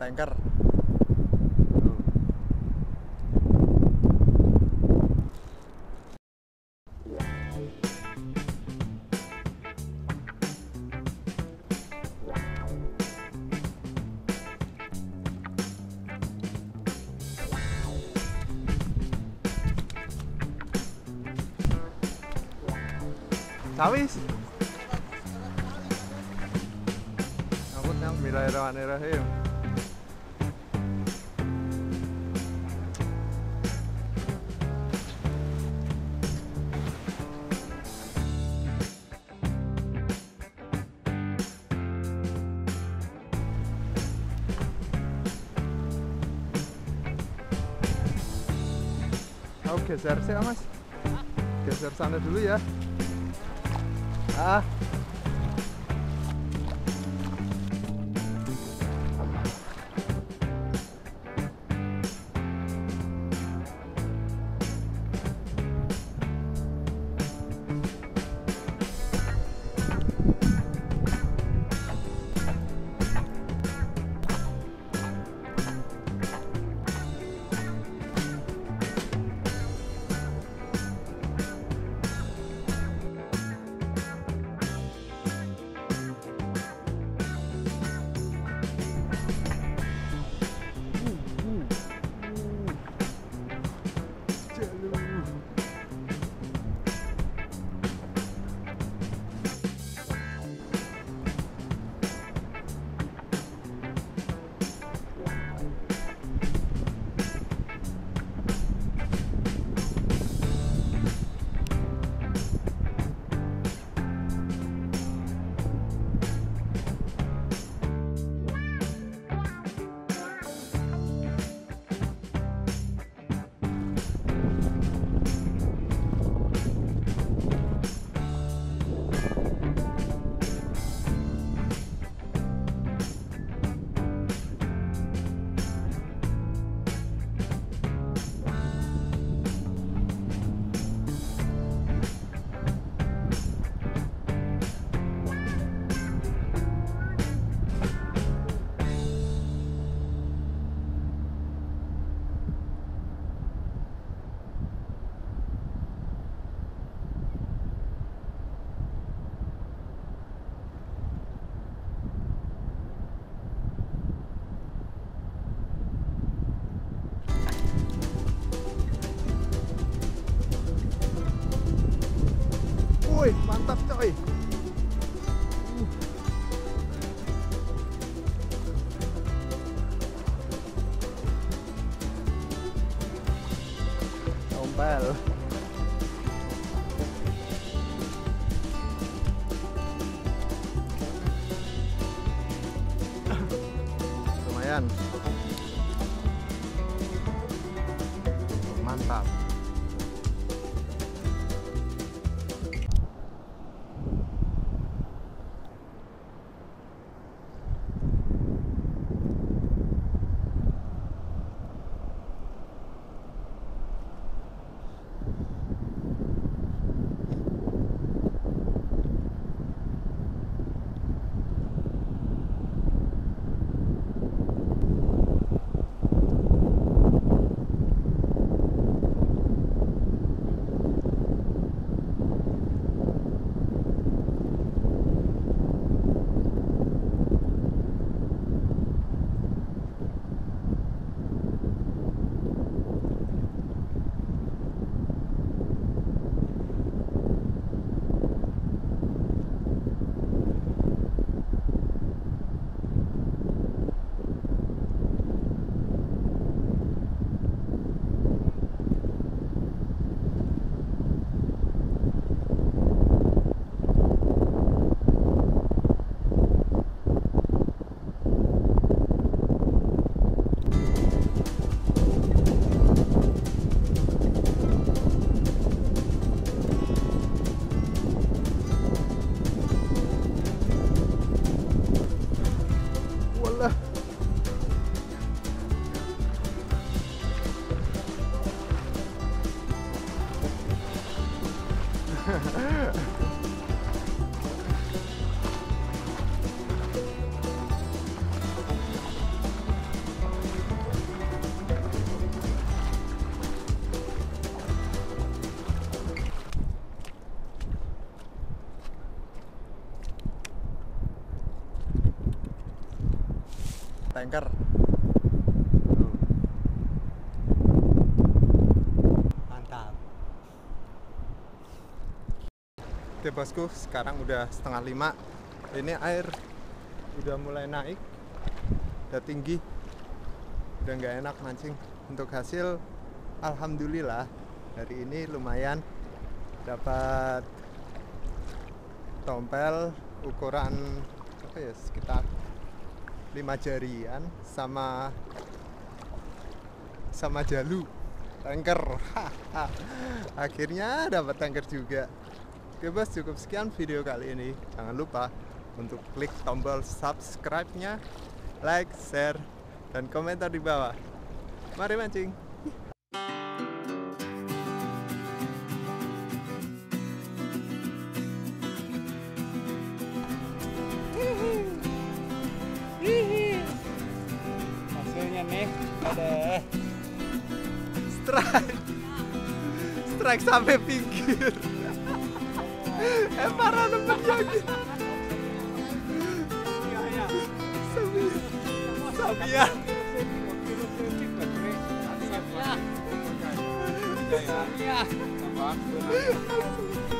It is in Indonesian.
tanker Sawis. Ngabot Bismillahirrahmanirrahim. Aku geser sih mas Geser sana dulu ya. Ah mantap coy. Ompel. Lumayan. Mantap. Tanker mantap Oke bosku, sekarang udah setengah lima. Ini air udah mulai naik, udah tinggi, udah nggak enak mancing. Untuk hasil, alhamdulillah hari ini lumayan dapat tompel ukuran apa ya sekitar lima jarian sama sama jalu tanker akhirnya dapat tanker juga Oke bos, cukup sekian video kali ini. Jangan lupa untuk klik tombol subscribe-nya, like, share, dan komentar di bawah. Mari mancing. Ada Strike. Strike sampai pinggir. eh parah temen yakin. Sabia. ya